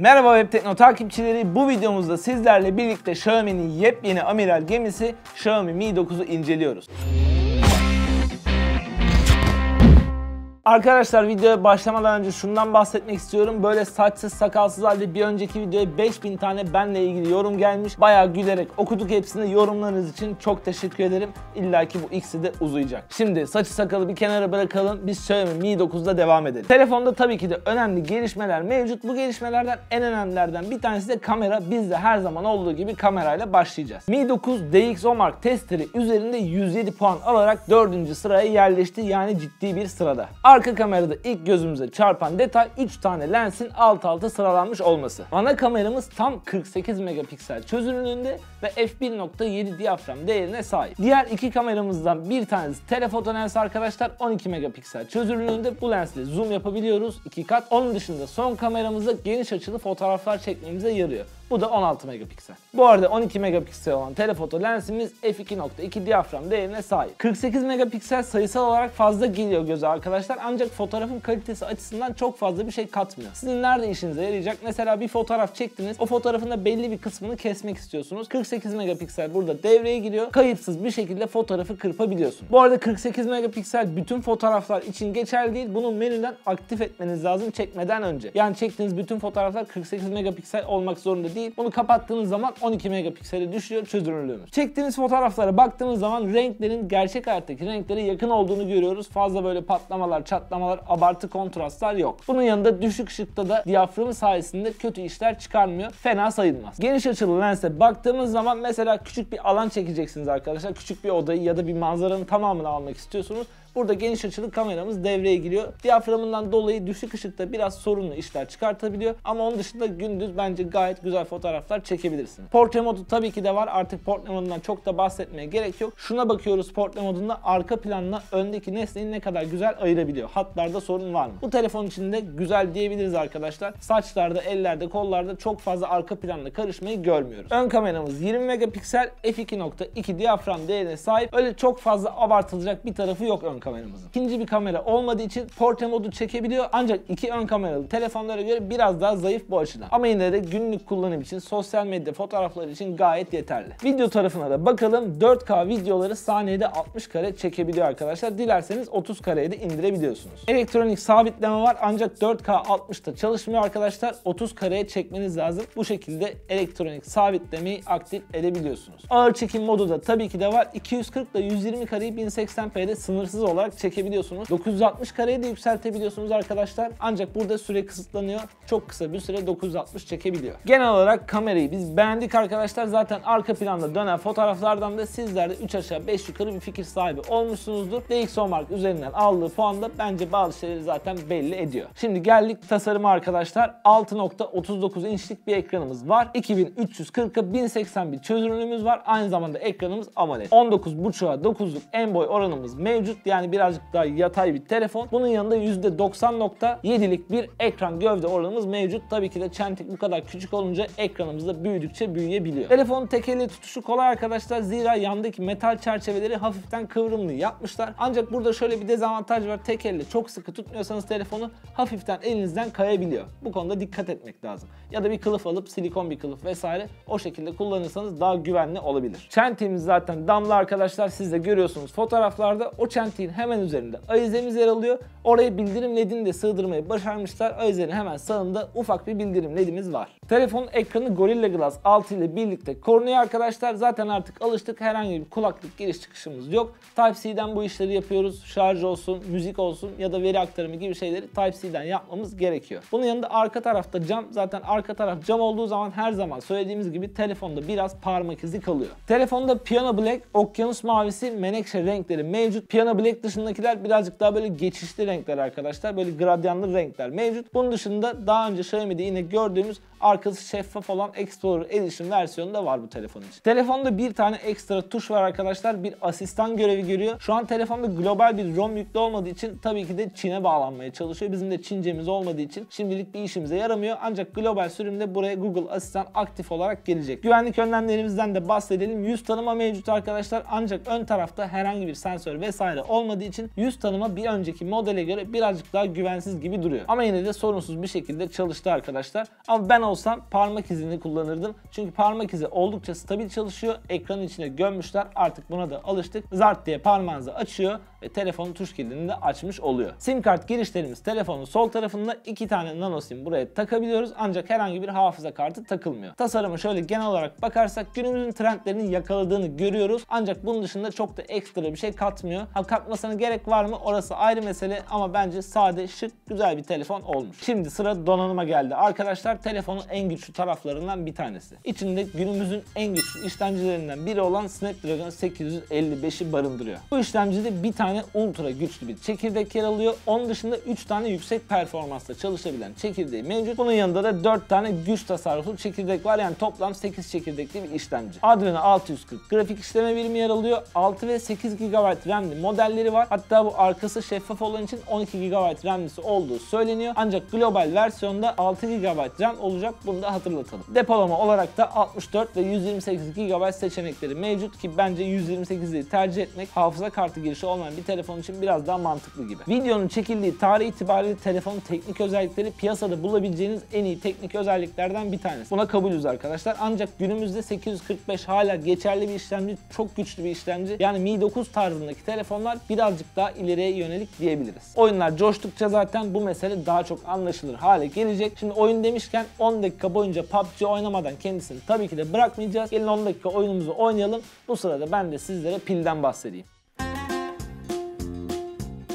Merhaba Web Tekno takipçileri. Bu videomuzda sizlerle birlikte Xiaomi'nin yepyeni amiral gemisi Xiaomi Mi 9'u inceliyoruz. Arkadaşlar videoya başlamadan önce şundan bahsetmek istiyorum. Böyle saçsız sakalsız halde bir önceki videoya 5000 tane benle ilgili yorum gelmiş. Bayağı gülerek okuduk hepsini. Yorumlarınız için çok teşekkür ederim. İlla ki bu ikisi de uzayacak. Şimdi saçı sakalı bir kenara bırakalım. Biz Xiaomi Mi 9'da devam edelim. Telefonda tabii ki de önemli gelişmeler mevcut. Bu gelişmelerden en önemlilerden bir tanesi de kamera. Biz de her zaman olduğu gibi kamerayla başlayacağız. Mi 9 DxOMark testleri üzerinde 107 puan alarak 4. sıraya yerleşti. Yani ciddi bir sırada. Arka kamerada ilk gözümüze çarpan detay 3 tane lensin alt alta sıralanmış olması. Ana kameramız tam 48 megapiksel çözünürlüğünde ve f1.7 diyafram değerine sahip. Diğer iki kameramızdan bir tanesi telefoto lens arkadaşlar 12 megapiksel çözünürlüğünde bu lensle zoom yapabiliyoruz 2 kat. Onun dışında son kameramızda geniş açılı fotoğraflar çekmemize yarıyor. Bu da 16 megapiksel. Bu arada 12 megapiksel olan telefoto lensimiz f2.2 diyafram değerine sahip. 48 megapiksel sayısal olarak fazla geliyor göze arkadaşlar ancak fotoğrafın kalitesi açısından çok fazla bir şey katmıyor. Sizin nerede işinize yarayacak? Mesela bir fotoğraf çektiniz. O fotoğrafın da belli bir kısmını kesmek istiyorsunuz. 48 megapiksel burada devreye giriyor. Kayıtsız bir şekilde fotoğrafı kırpabiliyorsun. Bu arada 48 megapiksel bütün fotoğraflar için geçerli değil. Bunu menüden aktif etmeniz lazım çekmeden önce. Yani çektiğiniz bütün fotoğraflar 48 megapiksel olmak zorunda değil. Bunu kapattığınız zaman 12 megapiksele düşüyor çözünürlüğümüz. Çektiğiniz fotoğraflara baktığımız zaman renklerin gerçek hayattaki renklere yakın olduğunu görüyoruz. Fazla böyle patlamalar, çatlamalar, abartı kontrastlar yok. Bunun yanında düşük ışıkta da diyaframı sayesinde kötü işler çıkarmıyor. Fena sayılmaz. Geniş açılı lense baktığımız zaman mesela küçük bir alan çekeceksiniz arkadaşlar. Küçük bir odayı ya da bir manzaranın tamamını almak istiyorsunuz. Burada geniş açılı kameramız devreye giriyor. Diyaframından dolayı düşük ışıkta biraz sorunlu işler çıkartabiliyor. Ama onun dışında gündüz bence gayet güzel fotoğraflar çekebilirsiniz. Portre modu tabii ki de var. Artık portre modundan çok da bahsetmeye gerek yok. Şuna bakıyoruz portre modunda arka planla öndeki nesneyi ne kadar güzel ayırabiliyor. Hatlarda sorun var mı? Bu telefon içinde güzel diyebiliriz arkadaşlar. Saçlarda, ellerde, kollarda çok fazla arka planla karışmayı görmüyoruz. Ön kameramız 20 megapiksel f2.2 diyafram değerine sahip. Öyle çok fazla abartılacak bir tarafı yok ön kameramızın. İkinci bir kamera olmadığı için portre modu çekebiliyor ancak iki ön kameralı telefonlara göre biraz daha zayıf bu açıdan. Ama yine de günlük kullanım için, sosyal medya fotoğrafları için gayet yeterli. Video tarafına da bakalım. 4K videoları saniyede 60 kare çekebiliyor arkadaşlar. Dilerseniz 30 kareye de indirebiliyorsunuz. Elektronik sabitleme var ancak 4K 60'ta çalışmıyor arkadaşlar. 30 kareye çekmeniz lazım. Bu şekilde elektronik sabitlemeyi aktif edebiliyorsunuz. Ağır çekim modu da tabii ki de var. 240 ile 120 kareyi 1080p'de sınırsız olarak çekebiliyorsunuz. 960 kareye de yükseltebiliyorsunuz arkadaşlar. Ancak burada süre kısıtlanıyor. Çok kısa bir süre 960 çekebiliyor. Genel olarak kamerayı biz beğendik arkadaşlar. Zaten arka planda dönen fotoğraflardan da sizler de 3 aşağı 5 yukarı bir fikir sahibi olmuşsunuzdur. DxOMark üzerinden aldığı puan da bence bazı şeyleri zaten belli ediyor. Şimdi geldik tasarıma arkadaşlar. 6.39 inçlik bir ekranımız var. 2340'a 1080 bir çözünürlüğümüz var. Aynı zamanda ekranımız AMOLED. 19.5'a 9'luk en boy oranımız mevcut. Yani birazcık daha yatay bir telefon. Bunun yanında %90.7'lik bir ekran gövde oranımız mevcut. Tabii ki de çentik bu kadar küçük olunca ekranımız da büyüdükçe büyüyebiliyor. Telefonun tek elle tutuşu kolay arkadaşlar. Zira yandaki metal çerçeveleri hafiften kıvrımlı yapmışlar. Ancak burada şöyle bir dezavantaj var. Tek elle çok sıkı tutmuyorsanız telefonu hafiften elinizden kayabiliyor. Bu konuda dikkat etmek lazım. Ya da bir kılıf alıp silikon bir kılıf vesaire o şekilde kullanırsanız daha güvenli olabilir. Çentiğimiz zaten damla arkadaşlar siz de görüyorsunuz fotoğraflarda. O çentiğin hemen üzerinde ayizemiz yer alıyor. Oraya bildirim ledini de sığdırmayı başarmışlar. Ayizenin hemen sağında ufak bir bildirim ledimiz var. Telefonun ekranı Gorilla Glass 6 ile birlikte korunuyor arkadaşlar. Zaten artık alıştık. Herhangi bir kulaklık giriş çıkışımız yok. Type-C'den bu işleri yapıyoruz. Şarj olsun, müzik olsun ya da veri aktarımı gibi şeyleri Type-C'den yapmamız gerekiyor. Bunun yanında arka tarafta cam. Zaten arka taraf cam olduğu zaman her zaman söylediğimiz gibi telefonda biraz parmak izi kalıyor. Telefonda Piano Black, okyanus mavisi, menekşe renkleri mevcut. Piano Black dışındakiler birazcık daha böyle geçişli renkler arkadaşlar. Böyle gradyanlı renkler mevcut. Bunun dışında daha önce Xiaomi'de yine gördüğümüz arkası şeffaf olan Explorer Edition versiyonu da var bu telefon için. Telefonda bir tane ekstra tuş var arkadaşlar. Bir asistan görevi görüyor. Şu an telefonda global bir ROM yüklü olmadığı için tabii ki de Çin'e bağlanmaya çalışıyor. Bizim de Çincemiz olmadığı için şimdilik bir işimize yaramıyor. Ancak global sürümde buraya Google Asistan aktif olarak gelecek. Güvenlik önlemlerimizden de bahsedelim. Yüz tanıma mevcut arkadaşlar. Ancak ön tarafta herhangi bir sensör vesaire olmadığı olmadığı için yüz tanıma bir önceki modele göre birazcık daha güvensiz gibi duruyor. Ama yine de sorunsuz bir şekilde çalıştı arkadaşlar. Ama ben olsam parmak izini kullanırdım. Çünkü parmak izi oldukça stabil çalışıyor. Ekranın içine gömmüşler. Artık buna da alıştık. Zart diye parmağınızı açıyor ve telefonun tuş kilidini de açmış oluyor. Sim kart girişlerimiz telefonun sol tarafında iki tane nano sim buraya takabiliyoruz. Ancak herhangi bir hafıza kartı takılmıyor. Tasarımı şöyle genel olarak bakarsak günümüzün trendlerini yakaladığını görüyoruz. Ancak bunun dışında çok da ekstra bir şey katmıyor. Ha katmasına gerek var mı? Orası ayrı mesele ama bence sade, şık, güzel bir telefon olmuş. Şimdi sıra donanıma geldi. Arkadaşlar telefonun en güçlü taraflarından bir tanesi. İçinde günümüzün en güçlü işlemcilerinden biri olan Snapdragon 855'i barındırıyor. Bu işlemcide bir tane ultra güçlü bir çekirdek yer alıyor. Onun dışında 3 tane yüksek performansla çalışabilen çekirdeği mevcut. Bunun yanında da 4 tane güç tasarruflu çekirdek var. Yani toplam 8 çekirdekli bir işlemci. Adreno 640 grafik işleme birimi yer alıyor. 6 ve 8 GB RAM'li modelleri var. Hatta bu arkası şeffaf olan için 12 GB RAM'lisi olduğu söyleniyor. Ancak global versiyonda 6 GB RAM olacak. Bunu da hatırlatalım. Depolama olarak da 64 ve 128 GB seçenekleri mevcut ki bence 128'i tercih etmek hafıza kartı girişi olmayan bir telefon için biraz daha mantıklı gibi. Videonun çekildiği tarih itibariyle telefonun teknik özellikleri piyasada bulabileceğiniz en iyi teknik özelliklerden bir tanesi. Buna kabulüz arkadaşlar. Ancak günümüzde 845 hala geçerli bir işlemci, çok güçlü bir işlemci. Yani Mi 9 tarzındaki telefonlar birazcık daha ileriye yönelik diyebiliriz. Oyunlar coştukça zaten bu mesele daha çok anlaşılır hale gelecek. Şimdi oyun demişken 10 dakika boyunca PUBG oynamadan kendisini tabii ki de bırakmayacağız. Gelin 10 dakika oyunumuzu oynayalım. Bu sırada ben de sizlere pilden bahsedeyim.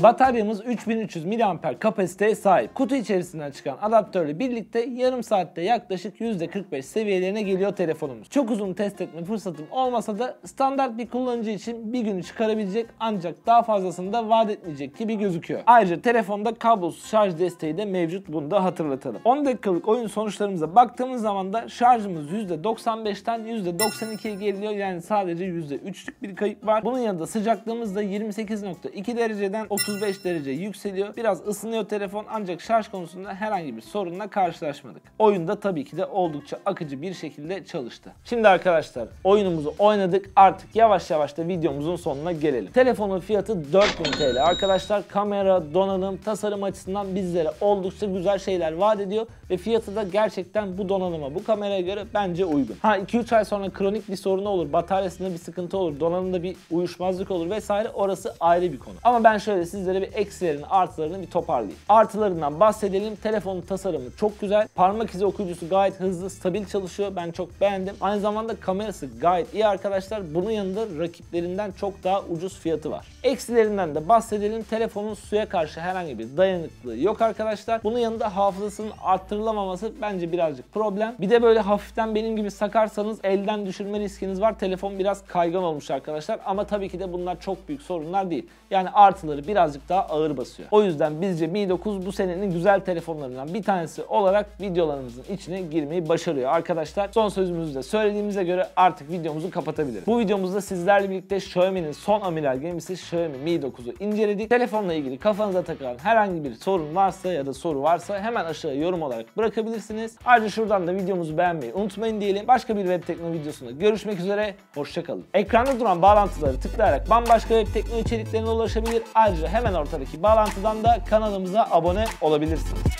Bataryamız 3300 mAh kapasiteye sahip. Kutu içerisinden çıkan adaptörle birlikte yarım saatte yaklaşık %45 seviyelerine geliyor telefonumuz. Çok uzun test etme fırsatım olmasa da standart bir kullanıcı için bir günü çıkarabilecek ancak daha fazlasını da vaat etmeyecek gibi gözüküyor. Ayrıca telefonda kablosuz şarj desteği de mevcut bunu da hatırlatalım. 10 dakikalık oyun sonuçlarımıza baktığımız zaman da şarjımız %95'ten %92'ye geliyor yani sadece %3'lük bir kayıp var. Bunun yanında sıcaklığımız da 28.2 dereceden 30 35 derece yükseliyor. Biraz ısınıyor telefon ancak şarj konusunda herhangi bir sorunla karşılaşmadık. Oyunda tabii ki de oldukça akıcı bir şekilde çalıştı. Şimdi arkadaşlar oyunumuzu oynadık. Artık yavaş yavaş da videomuzun sonuna gelelim. Telefonun fiyatı 4000 TL. Arkadaşlar kamera, donanım, tasarım açısından bizlere oldukça güzel şeyler vaat ediyor ve fiyatı da gerçekten bu donanıma, bu kameraya göre bence uygun. Ha 2-3 ay sonra kronik bir sorunu olur, bataryasında bir sıkıntı olur, donanımda bir uyuşmazlık olur vesaire orası ayrı bir konu. Ama ben şöyle size sizlere bir eksilerini, artılarını bir toparlayayım. Artılarından bahsedelim. Telefonun tasarımı çok güzel. Parmak izi okuyucusu gayet hızlı, stabil çalışıyor. Ben çok beğendim. Aynı zamanda kamerası gayet iyi arkadaşlar. Bunun yanında rakiplerinden çok daha ucuz fiyatı var. Eksilerinden de bahsedelim. Telefonun suya karşı herhangi bir dayanıklılığı yok arkadaşlar. Bunun yanında hafızasının arttırılamaması bence birazcık problem. Bir de böyle hafiften benim gibi sakarsanız elden düşürme riskiniz var. Telefon biraz kaygan olmuş arkadaşlar. Ama tabii ki de bunlar çok büyük sorunlar değil. Yani artıları birazcık daha ağır basıyor. O yüzden bizce Mi 9 bu senenin güzel telefonlarından bir tanesi olarak videolarımızın içine girmeyi başarıyor arkadaşlar. Son sözümüzü de söylediğimize göre artık videomuzu kapatabiliriz. Bu videomuzda sizlerle birlikte Xiaomi'nin son amiral gemisi Xiaomi Mi 9'u inceledik. Telefonla ilgili kafanıza takılan herhangi bir sorun varsa ya da soru varsa hemen aşağıya yorum olarak bırakabilirsiniz. Ayrıca şuradan da videomuzu beğenmeyi unutmayın diyelim. Başka bir web teknoloji videosunda görüşmek üzere. Hoşçakalın. Ekranda duran bağlantıları tıklayarak bambaşka web teknoloji içeriklerine ulaşabilir. Ayrıca hemen ortadaki bağlantıdan da kanalımıza abone olabilirsiniz.